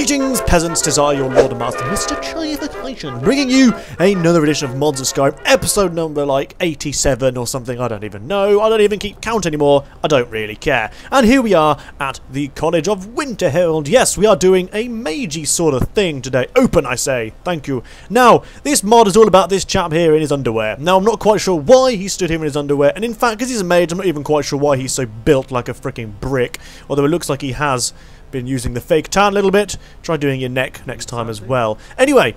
Greetings, peasants! Tis I, your Lord and Master, Mr. Chayification, bringing you another edition of Mods of Skyrim, episode number like 87 or something, I don't even know, I don't even keep count anymore, I don't really care. And here we are at the College of Winterhold. Yes, we are doing a magey sort of thing today. Open, I say. Thank you. Now, this mod is all about this chap here in his underwear. Now, I'm not quite sure why he stood here in his underwear, and in fact, because he's a mage, I'm not even quite sure why he's so built like a freaking brick, although it looks like he has been using the fake tan a little bit. Try doing your neck next time as well. Anyway,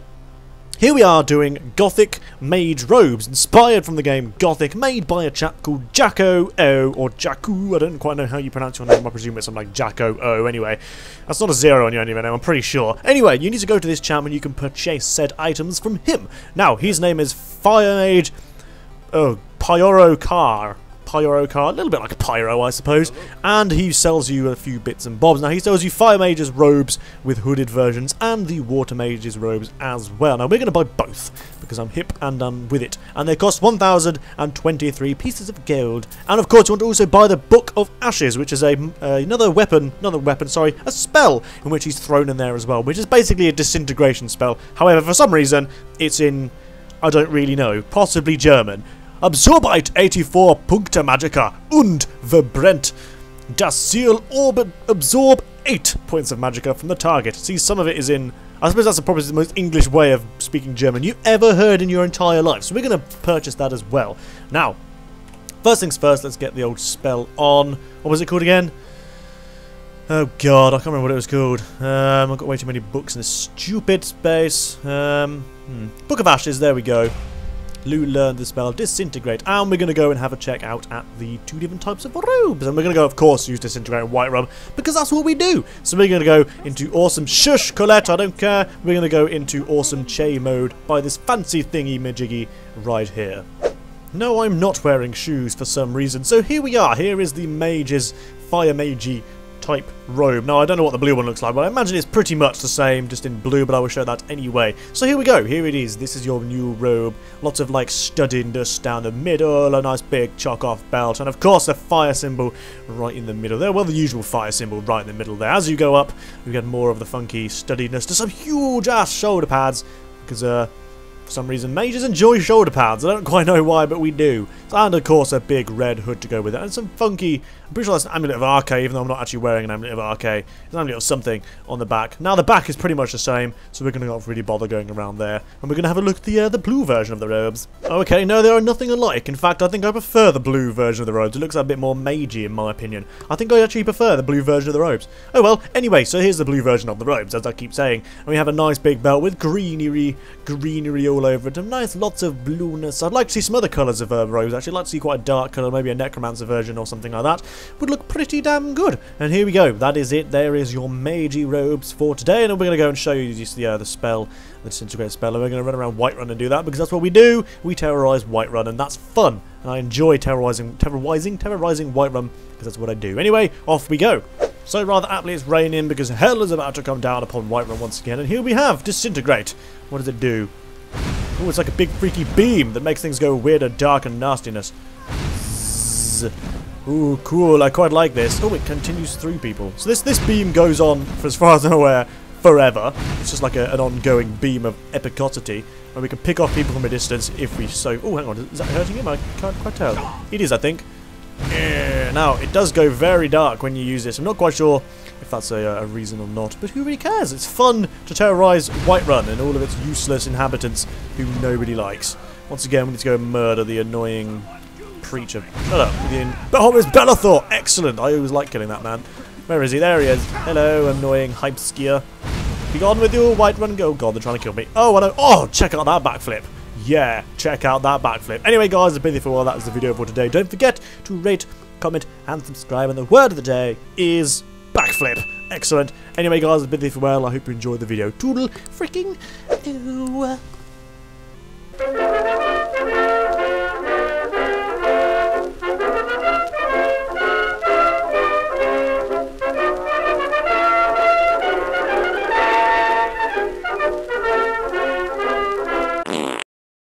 here we are doing Gothic Mage Robes, inspired from the game Gothic, made by a chap called Jacko O, or Jacku, I don't quite know how you pronounce your name, I presume it's something like Jacko O, anyway. That's not a zero on your name, I'm pretty sure. Anyway, you need to go to this chap and you can purchase said items from him. Now, his name is Fire Mage, oh, Pyrokar. Pyrokar, a little bit like a Pyro, I suppose. And he sells you a few bits and bobs. Now, he sells you Fire Mage's robes with hooded versions and the Water Mage's robes as well. Now, we're going to buy both because I'm hip and I'm with it. And they cost 1,023 pieces of gold. And of course, you want to also buy the Book of Ashes, which is a uh, another weapon, another weapon, sorry, a spell in which he's thrown in there as well, which is basically a disintegration spell. However, for some reason, it's in, I don't really know, possibly German. Absorbite 84 Punkte Magicka und verbrennt das Ziel Orbit absorb 8 points of Magicka from the target. See, some of it is in... I suppose that's probably the most English way of speaking German you ever heard in your entire life. So we're going to purchase that as well. Now, first things first, let's get the old spell on. What was it called again? Oh god, I can't remember what it was called. Um, I've got way too many books in this stupid space. Um, hmm. Book of Ashes, there we go. Lou learned the spell Disintegrate, and we're going to go and have a check out at the two different types of robes. And we're going to go, of course, use Disintegrate White Whiterun, because that's what we do. So we're going to go into Awesome Shush Colette, I don't care. We're going to go into Awesome Che mode by this fancy thingy majiggy right here. No, I'm not wearing shoes for some reason, so here we are. Here is the Mage's Fire Magey type robe. Now, I don't know what the blue one looks like, but I imagine it's pretty much the same, just in blue, but I will show that anyway. So here we go. Here it is. This is your new robe. Lots of, like, studdiness down the middle, a nice big chock-off belt, and, of course, a fire symbol right in the middle there. Well, the usual fire symbol right in the middle there. As you go up, you get more of the funky studdiness to some huge-ass shoulder pads, because, uh, for some reason, mages enjoy shoulder pads. I don't quite know why, but we do. And, of course, a big red hood to go with it. And some funky... I'm pretty sure that's an Amulet of Arkay, even though I'm not actually wearing an Amulet of Arkay. It's an Amulet of something on the back. Now, the back is pretty much the same, so we're going to not really bother going around there. And we're going to have a look at the, uh, the blue version of the robes. Okay, no, they are nothing alike. In fact, I think I prefer the blue version of the robes. It looks a bit more magey, in my opinion. I think I actually prefer the blue version of the robes. Oh, well, anyway, so here's the blue version of the robes, as I keep saying. And we have a nice big belt with greenery, greenery all over it. And nice, lots of blueness. I'd like to see some other colours of uh, robes, actually. I'd like to see quite a dark colour, maybe a necromancer version or something like that. Would look pretty damn good. And here we go. That is it. There is your magey robes for today. And we're going to go and show you just the, uh, the spell, the disintegrate spell. And we're going to run around Whiterun and do that because that's what we do. We terrorise Whiterun and that's fun. And I enjoy terrorising, terrorising, terrorising Whiterun because that's what I do. Anyway, off we go. So rather aptly it's raining because hell is about to come down upon Whiterun once again. And here we have Disintegrate. What does it do? Oh, it's like a big freaky beam that makes things go weird and dark and nastiness. Zzz. Ooh, cool. I quite like this. Oh, it continues through people. So this, this beam goes on, for as far as I'm aware, forever. It's just like a, an ongoing beam of epicosity. And we can pick off people from a distance if we so... Oh, hang on. Is that hurting him? I can't quite tell. It is, I think. Yeah. Now, it does go very dark when you use this. I'm not quite sure if that's a, a, reason or not, but who really cares? It's fun to terrorise Whiterun and all of its useless inhabitants who nobody likes. Once again, we need to go murder the annoying preacher. Shut up. Oh, it's Belethor! Excellent! I always like killing that man. Where is he? There he is. Hello, annoying hype skier. Be gone with your Whiterun go. Oh God, they're trying to kill me. Oh, I know. Oh, check out that backflip. Yeah, check out that backflip. Anyway, guys, it's been there for a while. That was the video for today. Don't forget to rate, comment, and subscribe. And the word of the day is backflip. Excellent. Anyway, guys, it's been there for a while. I hope you enjoyed the video. Toodle freaking. Ooh.